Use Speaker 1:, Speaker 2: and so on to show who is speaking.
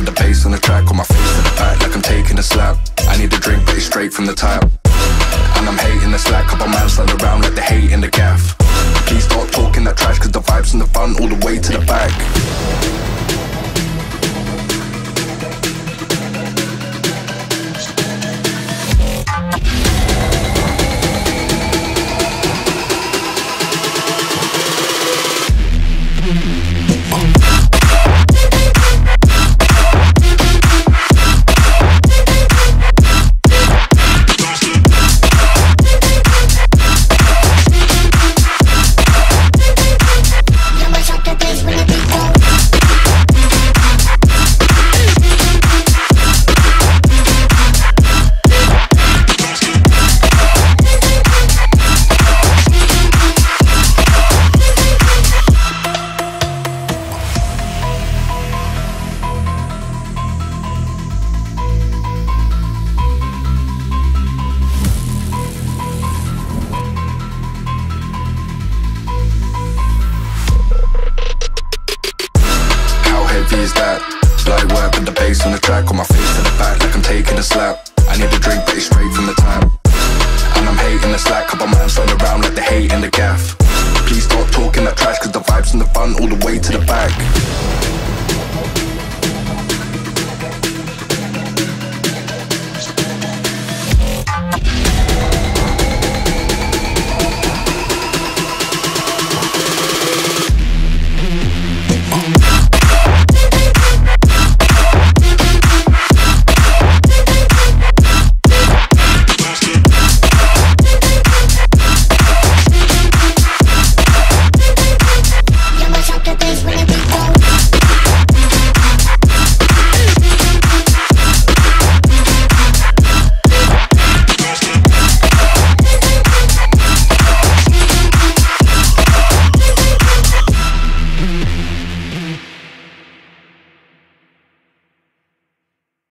Speaker 1: Put the bass on the track, on my face to the back like I'm taking a slap. I need a drink, but it's straight from the tap. And I'm hating the slack, couple man stand around like they hate in the gaff. Please stop talking How that? Light work with the bass on the track, on my face to the back like I'm taking a slap. I need a drink, but it's straight from the tap. And I'm hating the slack, couple man stand around like they hate in the gaff. Please stop talking that trash, cause the vibes and the fun all the way to the back.